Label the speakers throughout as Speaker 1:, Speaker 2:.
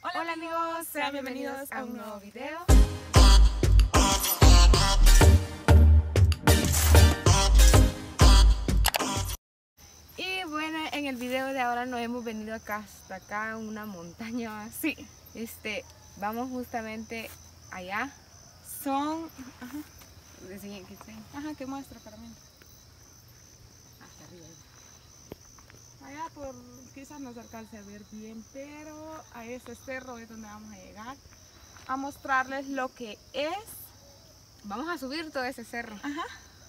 Speaker 1: Hola, amigos, sean bienvenidos a un nuevo video. Y bueno, en el video de ahora nos hemos venido acá hasta acá, una montaña así. Este, vamos justamente allá.
Speaker 2: Son... Ajá,
Speaker 1: que
Speaker 2: ajá, ¿qué muestra para mí?
Speaker 1: Hasta arriba.
Speaker 2: Allá por... quizás no se alcance a ver bien, pero a ese cerro es donde vamos a llegar a mostrarles lo que es.
Speaker 1: Vamos a subir todo ese cerro.
Speaker 2: Ajá,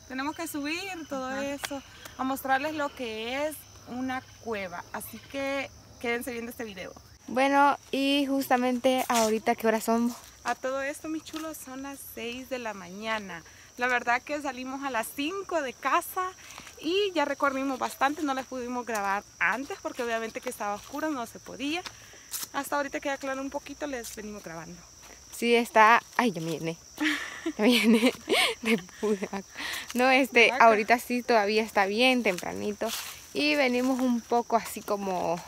Speaker 2: tenemos que subir todo
Speaker 1: Ajá.
Speaker 2: eso, a mostrarles lo que es una cueva. Así que quédense viendo este video.
Speaker 1: Bueno, y justamente ahorita, ¿qué horas son?
Speaker 2: A todo esto, mis chulos, son las 6 de la mañana. La verdad que salimos a las 5 de casa y ya recorrimos bastante. No les pudimos grabar antes porque obviamente que estaba oscuro, no se podía. Hasta ahorita que ya aclaró un poquito, les venimos grabando.
Speaker 1: Sí, está. Ay, ya llené. Ya pura. No, este, ahorita sí todavía está bien tempranito. Y venimos un poco así como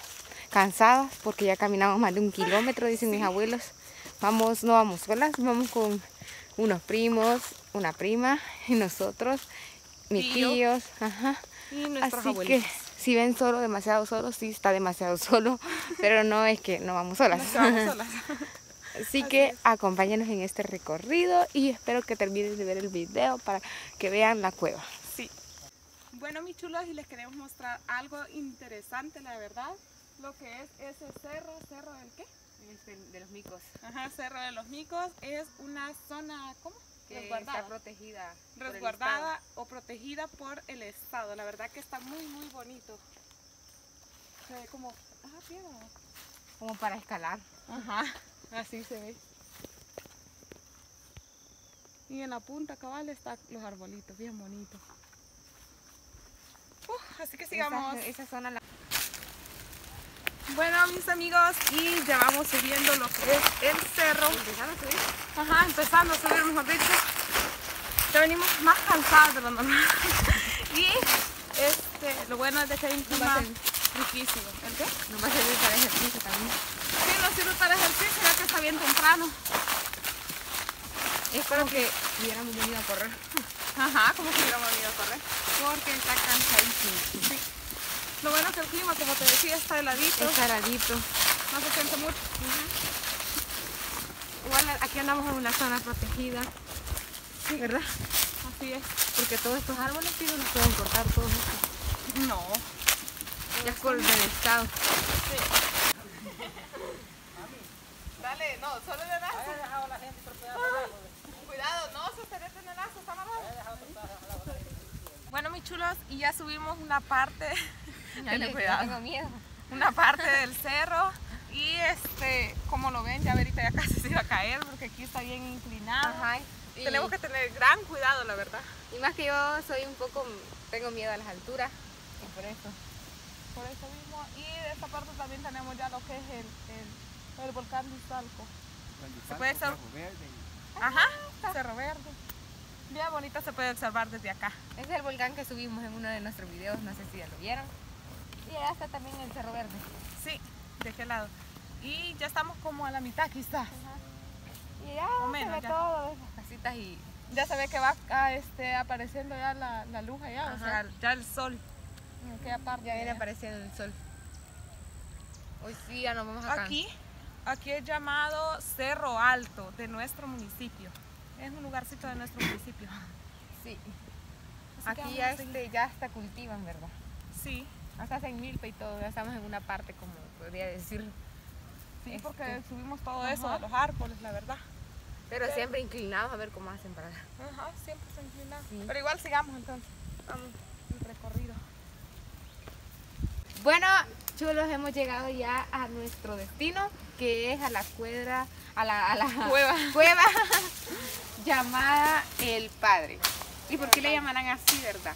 Speaker 1: cansadas porque ya caminamos más de un kilómetro, dicen mis abuelos. Vamos, no vamos solas, vamos con unos primos, una prima y nosotros, mis
Speaker 2: Tío.
Speaker 1: tíos, ajá.
Speaker 2: Y
Speaker 1: Así que si ven solo, demasiado solo, sí está demasiado solo, pero no es que no vamos solas. Así que
Speaker 2: es.
Speaker 1: acompáñenos en este recorrido y espero que terminen de ver el video para que vean la cueva.
Speaker 2: Sí. Bueno, mis chulos, y les queremos mostrar algo interesante, la verdad. Lo que es ese cerro, cerro del qué?
Speaker 1: De los micos,
Speaker 2: Ajá, Cerro de los Micos es una zona, ¿cómo?
Speaker 1: que
Speaker 2: Resguardada.
Speaker 1: está protegida.
Speaker 2: resguardada o protegida por el Estado. La verdad que está muy, muy bonito. Se ve como, ah, piedra.
Speaker 1: Como para escalar.
Speaker 2: Ajá, así se ve. Y en la punta cabal están los arbolitos, bien bonitos. Así que sigamos.
Speaker 1: Esa, esa zona la-
Speaker 2: Bueno, mis amigos, y ya vamos subiendo lo que es el cerro.
Speaker 1: ¿Empezaron a subir?
Speaker 2: Ajá, empezando a subir, mejor dicho. Ya venimos más cansados de lo normal. y este, lo bueno es de que hay un
Speaker 1: No
Speaker 2: clima riquísimo. ¿El qué?
Speaker 1: Nos va a servir para ejercicio también.
Speaker 2: Sí, nos sirve para ejercicio, ya que está bien temprano.
Speaker 1: Espero que hubiéramos venido a correr
Speaker 2: Ajá, como si hubiéramos venido a correr.
Speaker 1: porque está cansadísimo.
Speaker 2: Sí. Lo bueno es que el clima, como te decía, está heladito.
Speaker 1: Es caradito.
Speaker 2: No se siente mucho.
Speaker 1: Igual aquí andamos en una zona protegida. Sí, ¿verdad?
Speaker 2: Así es.
Speaker 1: Porque todos estos árboles sí no los pueden cortar todos estos.
Speaker 2: No.
Speaker 1: Ya es el estado.
Speaker 2: Dale, no, solo de lazo. Cuidado, no, sostenete en el lazo, está amarrado. Bueno, mis chulos, y ya subimos una parte. Tenle cuidado.
Speaker 1: Tengo miedo.
Speaker 2: una parte del cerro y este, como lo ven, ya ahorita ya casi se iba a caer porque aquí está bien inclinado.
Speaker 1: Ajá. Y,
Speaker 2: Tenemos que tener gran cuidado, la verdad.
Speaker 1: y más que yo soy un poco, tengo miedo a las alturas. Y por eso.
Speaker 2: Por eso mismo. Y de esta parte también tenemos ya lo que es el, el, el volcán de Iztalco. Se puede observar. Ajá, Cerro Verde. Bien bonita se puede observar desde acá.
Speaker 1: Ese es el volcán que subimos en uno de nuestros videos, no sé si ya lo vieron. Y allá está también el Cerro Verde.
Speaker 2: Sí, de qué lado. Y ya estamos como a la mitad, aquí está.
Speaker 1: Y ya
Speaker 2: O
Speaker 1: se
Speaker 2: menos,
Speaker 1: ve
Speaker 2: ya.
Speaker 1: todo, las casitas y...
Speaker 2: Ya se ve que va ah, este, apareciendo ya la, la luz allá, o
Speaker 1: Ajá.
Speaker 2: sea, ya el sol. En aquella parte.
Speaker 1: Ya viene
Speaker 2: allá.
Speaker 1: apareciendo el sol. Hoy sí ya nos vamos a
Speaker 2: Aquí, aquí es llamado Cerro Alto de nuestro municipio. Es un lugarcito de nuestro municipio.
Speaker 1: Sí.
Speaker 2: Así
Speaker 1: Aquí ya,
Speaker 2: a
Speaker 1: este, ya hasta cultivan, ¿verdad?
Speaker 2: Sí,
Speaker 1: Hasta hacen milpa y todo. Ya estamos en una parte, como podría decir.
Speaker 2: sí,
Speaker 1: Este.
Speaker 2: porque subimos todo eso de los árboles, la verdad.
Speaker 1: Pero siempre inclinados a ver cómo hacen para...
Speaker 2: Ajá, siempre se inclina.
Speaker 1: Sí.
Speaker 2: Pero igual sigamos entonces. Vamos el recorrido.
Speaker 1: Bueno, chulos, hemos llegado ya a nuestro destino, que es a la cuadra, a la, a la
Speaker 2: Cueva.
Speaker 1: cueva llamada El Padre. ¿Y por qué le llamarán así, verdad?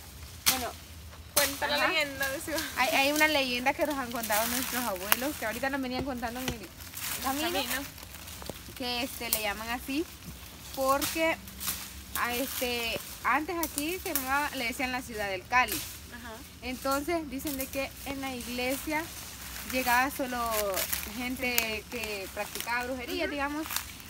Speaker 1: Bueno,
Speaker 2: Cuenta la leyenda,
Speaker 1: hay, hay una leyenda que nos han contado nuestros abuelos, que ahorita nos venían contando en el camino,
Speaker 2: Camino.
Speaker 1: que este, le llaman así porque a este, antes aquí se llamaba, le decían la ciudad del Cali.
Speaker 2: Ajá.
Speaker 1: Entonces dicen de que en la iglesia llegaba solo gente que practicaba brujería, digamos,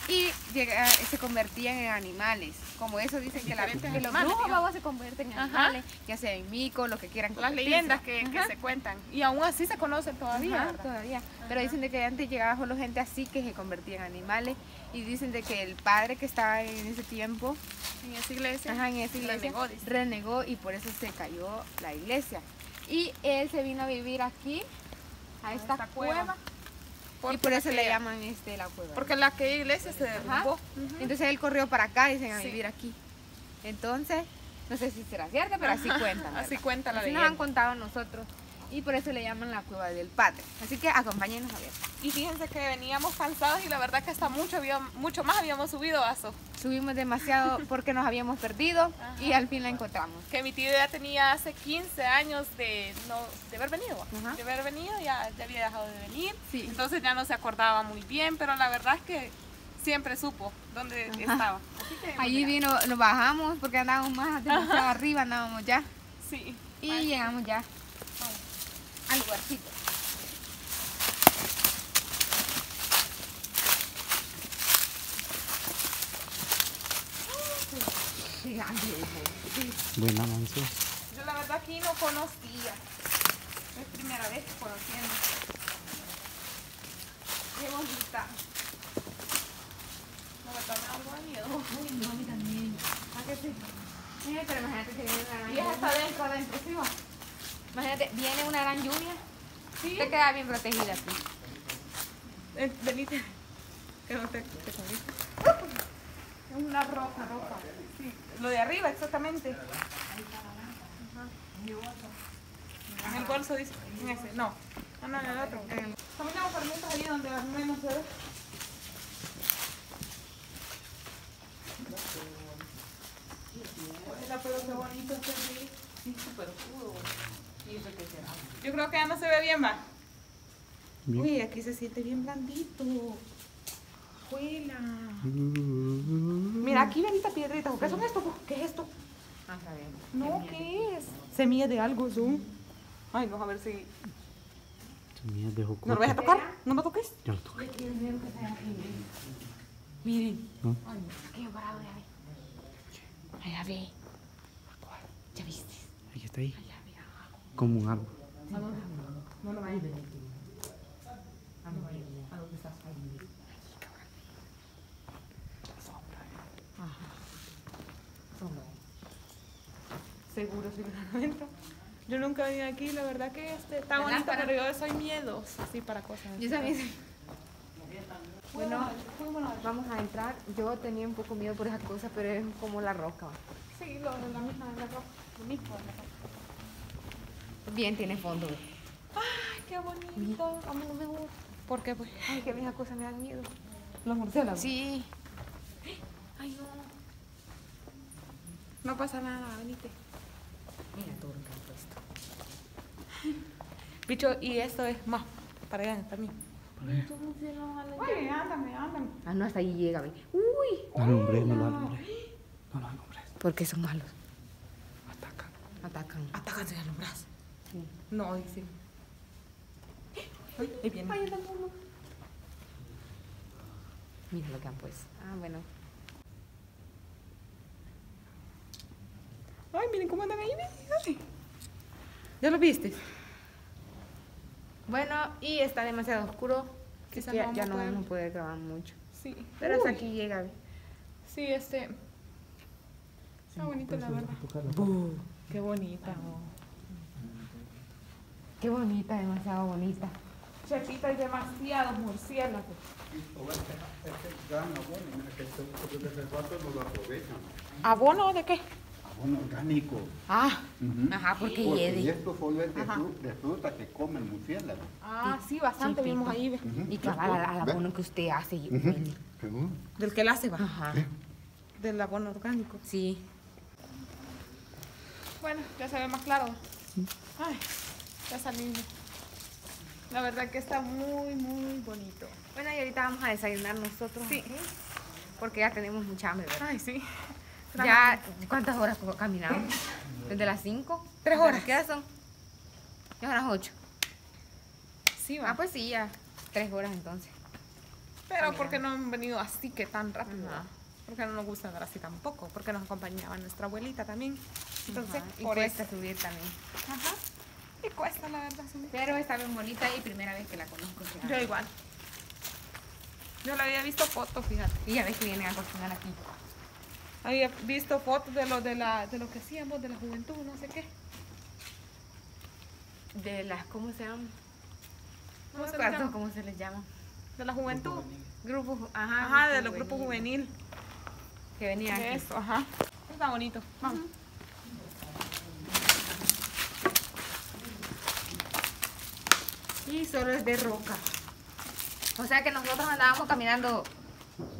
Speaker 1: y llega- se convertían en animales. Como eso dicen que, la, que los brujos se convierten en
Speaker 2: Ajá.
Speaker 1: animales, ya sea en mico, lo que quieran.
Speaker 2: Las leyendas que, se cuentan. Y aún así se conocen todavía,
Speaker 1: todavía. Pero dicen de que antes llegaba solo gente así que se convertía en animales. Y dicen de que el padre que estaba en ese tiempo,
Speaker 2: En esa iglesia.
Speaker 1: ajá, en esa iglesia,
Speaker 2: renegó, dice.
Speaker 1: renegó y por eso se cayó la iglesia. Y él se vino a vivir aquí, a esta,
Speaker 2: esta cueva.
Speaker 1: cueva.
Speaker 2: Porque
Speaker 1: y por eso le llaman este, la cueva.
Speaker 2: Porque la que iglesia se derrumbó.
Speaker 1: Entonces él corrió para acá, dicen, a
Speaker 2: Sí.
Speaker 1: vivir aquí. Entonces, no sé si será cierto, pero así cuentan.
Speaker 2: así cuenta la
Speaker 1: Así nos
Speaker 2: leyenda.
Speaker 1: han contado nosotros. Y por eso le llaman la cueva del padre. Así que acompáñenos a ver.
Speaker 2: Y fíjense que veníamos cansados y la verdad que hasta mucho, mucho más habíamos subido a eso.
Speaker 1: Subimos demasiado porque nos habíamos perdido y al fin la encontramos.
Speaker 2: Que mi tía ya tenía hace 15 años de, no, de haber venido.
Speaker 1: Ajá.
Speaker 2: De haber venido, ya, ya había dejado de venir.
Speaker 1: Sí.
Speaker 2: Entonces ya no se acordaba muy bien, pero la verdad es que siempre supo dónde estaba.
Speaker 1: Allí vino, nos bajamos porque andábamos más demasiado arriba, andábamos ya.
Speaker 2: Sí.
Speaker 1: Y llegamos ya al lugarcito. Sí.
Speaker 3: Buena.
Speaker 2: Yo la verdad aquí no conocía. Es primera vez conociendo. Qué bonita. La verdad me da algo de miedo.
Speaker 1: Uy, no, a mí también. ¿A que sí? Pero imagínate que viene una gran
Speaker 2: Y está dentro, adentro, ¿sí?
Speaker 1: Imagínate, viene una gran lluvia.
Speaker 2: Sí.
Speaker 1: Te queda bien protegida aquí.
Speaker 2: Eh, venite. Que no te, te una roca, roca. Sí. Lo de arriba, exactamente. Ajá. En el bolso dice. En ese. No. No, no, en el otro. Caminamos por mientras allí donde menos se ve. Hola, pero qué bonito este río. Sí, súper puro. Yo creo que ya no se ve bien, va.
Speaker 3: Bien.
Speaker 2: Uy, aquí se siente bien blandito. Juela. Mira, aquí venita piedrita. ¿Qué son esto? ¿Qué es esto?
Speaker 1: Ah, está bien.
Speaker 2: No, ¿qué es? Semillas de algo son. Ay, no, a ver si.
Speaker 3: Semillas de
Speaker 2: ¿No
Speaker 3: jocote.
Speaker 2: lo vas a tocar? ¿No me toques?
Speaker 3: Ya lo toqué.
Speaker 1: Miren.
Speaker 3: ¿No?
Speaker 1: Ay, no, qué parado, ya ve. Allá ve. ¿Ya viste?
Speaker 3: Ahí está ahí.
Speaker 1: Allá ve. ajá.
Speaker 3: Como un árbol.
Speaker 1: No lo vayas a ver. ¿A dónde? ¿A dónde estás? Ahí. Ajá. Sombra.
Speaker 2: Seguro, si lo adentro. Yo nunca he venido aquí, la verdad que este está
Speaker 1: ¿Verdad?
Speaker 2: bonito, pero yo soy miedosa, así para cosas. así.
Speaker 1: Yo también. soy- Bueno, vamos a entrar. Yo tenía un poco miedo por esa cosa, pero es como la roca.
Speaker 2: Sí, lo la misma de la ropa. Lo mismo de la ropa.
Speaker 1: Bien, tiene fondo.
Speaker 2: Ay, qué bonito. A mí no me gusta. ¿Por qué, pues?
Speaker 1: Ay, que esa cosa me da miedo.
Speaker 2: Los murciélagos.
Speaker 1: Sí.
Speaker 2: Ay, no. No pasa nada, venite.
Speaker 1: Mira todo lo que han puesto.
Speaker 2: Bicho, y esto es más para allá también. Oye, ándame, ándame.
Speaker 1: Ah, no, hasta ahí llega, ve. Uy.
Speaker 3: No alumbré, no lo alumbré. No lo alumbré.
Speaker 1: Porque son malos.
Speaker 3: Atacan.
Speaker 1: Atacan.
Speaker 2: Atácanse a los brazos.
Speaker 1: Sí.
Speaker 2: No, dice. Ay, ahí viene.
Speaker 1: Mira lo que han puesto. Ah, bueno.
Speaker 2: Ay, miren cómo andan ahí. ¿Ya lo viste?
Speaker 1: Bueno, y está demasiado oscuro.
Speaker 2: Quizás
Speaker 1: ya, ya no vamos a poder grabar mucho.
Speaker 2: Sí.
Speaker 1: Pero hasta aquí llega.
Speaker 2: Sí, este. Está bonito, la verdad. Qué bonita. oh.
Speaker 1: Qué bonita, demasiado bonita.
Speaker 2: Chepita, hay demasiados murciélagos.
Speaker 4: Dan abono, mira que estos estos de resguardo no lo aprovechan.
Speaker 2: ¿Abono de qué?
Speaker 4: Abono orgánico.
Speaker 2: Ah.
Speaker 1: Ajá, porque hiede.
Speaker 4: y estos son de, fru- de fruta que comen murciélagos.
Speaker 2: ah, sí, bastante
Speaker 1: Sí,
Speaker 2: vimos ahí. ve.
Speaker 4: Ujú.
Speaker 1: Y cabal al, al
Speaker 4: Ve.
Speaker 1: abono que usted hace.
Speaker 4: Seguro.
Speaker 2: Del que la hace, va.
Speaker 1: Ajá.
Speaker 2: Del abono orgánico.
Speaker 1: Sí.
Speaker 2: Bueno, ya se ve más claro. Ay, ya salimos. La verdad que está muy, muy bonito.
Speaker 1: Bueno, y ahorita vamos a desayunar nosotros.
Speaker 2: Sí.
Speaker 1: aquí, Porque ya tenemos mucha hambre, ¿verdad?
Speaker 2: Ay, sí.
Speaker 1: Ya, ¿cuántas horas caminamos? ¿Desde las 5?
Speaker 2: Tres horas.
Speaker 1: ¿Qué horas son? Ya son las 8.
Speaker 2: Sí, va.
Speaker 1: Ah, pues sí, ya. Tres horas entonces.
Speaker 2: Pero porque no han venido así que tan rápido.
Speaker 1: Ajá.
Speaker 2: Porque no nos gusta andar así tampoco. Porque nos acompañaba nuestra abuelita también. Entonces,
Speaker 1: Ajá, y
Speaker 2: por
Speaker 1: cuesta
Speaker 2: eso.
Speaker 1: subir también.
Speaker 2: Ajá. Y cuesta, la verdad, subir.
Speaker 1: Pero está bien bonita y primera vez que la conozco.
Speaker 2: Yo igual. Yo le había visto fotos, fíjate.
Speaker 1: Y ya ves que vienen a cocinar aquí.
Speaker 2: Había visto fotos de lo, de la, de lo que hacíamos, de la juventud, no sé qué.
Speaker 1: De las, ¿cómo se llaman?
Speaker 2: ¿Cómo
Speaker 1: No
Speaker 2: se
Speaker 1: me
Speaker 2: les
Speaker 1: acuerdo
Speaker 2: llama?
Speaker 1: cómo se les llama.
Speaker 2: De la juventud.
Speaker 1: Grupos, ajá.
Speaker 2: Ajá, de
Speaker 1: grupo
Speaker 2: los grupos
Speaker 1: juvenil. Que venían
Speaker 2: De
Speaker 1: aquí.
Speaker 2: eso, ajá. Está bonito. Vamos.
Speaker 1: Y solo es de roca. O sea que nosotros andábamos caminando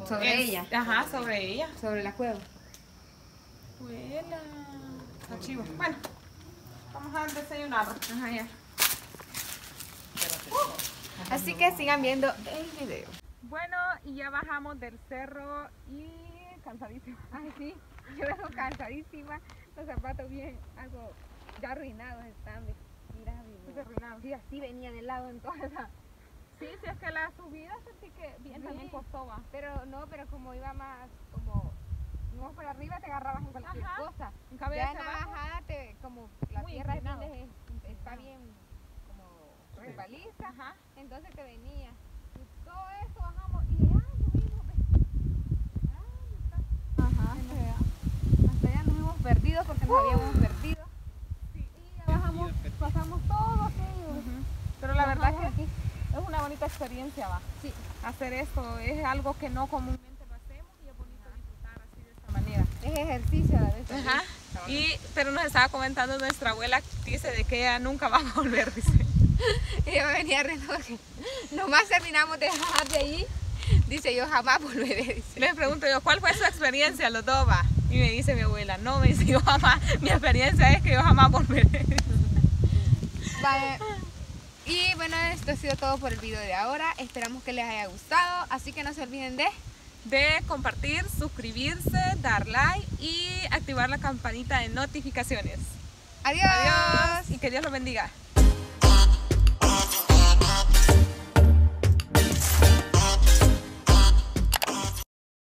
Speaker 1: sobre
Speaker 2: Es-
Speaker 1: ella,
Speaker 2: Ajá, sobre ella.
Speaker 1: sobre la cueva.
Speaker 2: Huela. Está chivo. Bueno, vamos a desayunar.
Speaker 1: Ajá, ya. Así que sigan viendo el video.
Speaker 2: Bueno, y ya bajamos del cerro y cansadísimo.
Speaker 1: Ay, sí, yo vengo cansadísima, los zapatos bien, algo ya arruinados están. Mira,
Speaker 2: Sí, arruinados.
Speaker 1: Sí, así venía de lado en toda la...
Speaker 2: Sí, sí, es que la subida sentí que bien
Speaker 1: Sí.
Speaker 2: también costó.
Speaker 1: Pero no, pero como iba más, como... No, por arriba te agarrabas en cualquier
Speaker 2: Ajá.
Speaker 1: cosa.
Speaker 2: En cambio,
Speaker 1: Ya en la bajada, te, como la
Speaker 2: Muy
Speaker 1: tierra es está bien como resbaliza,
Speaker 2: Ajá.
Speaker 1: entonces te venía. Y todo eso bajamos y allá. Ahí está.
Speaker 2: Ajá,
Speaker 1: Hasta allá nos hemos perdido porque nos habíamos perdido.
Speaker 2: Sí.
Speaker 1: Y ya bajamos, pasamos todo aquello.
Speaker 2: Pero la verdad que
Speaker 1: aquí.
Speaker 2: es una bonita experiencia, va.
Speaker 1: Sí.
Speaker 2: Hacer esto es algo que no comúnmente lo hacemos y es bonito disfrutar así de esta manera.
Speaker 1: Es ejercicio a la vez.
Speaker 2: Ajá. Y, pero nos estaba comentando nuestra abuela, dice de que ella nunca va a volver, dice.
Speaker 1: Y yo me venía porque nomás terminamos de bajar de ahí. Dice, yo jamás volveré. Dice.
Speaker 2: Les pregunto yo, ¿cuál fue su experiencia, los dos, va? Y me dice mi abuela, no, me dice, yo jamás, mi experiencia es que yo jamás volveré.
Speaker 1: Vale. Y bueno, esto ha sido todo por el video de ahora. Esperamos que les haya gustado. Así que no se olviden de
Speaker 2: De compartir, suscribirse, dar like y activar la campanita de notificaciones.
Speaker 1: adiós.
Speaker 2: Adiós y que Dios los bendiga.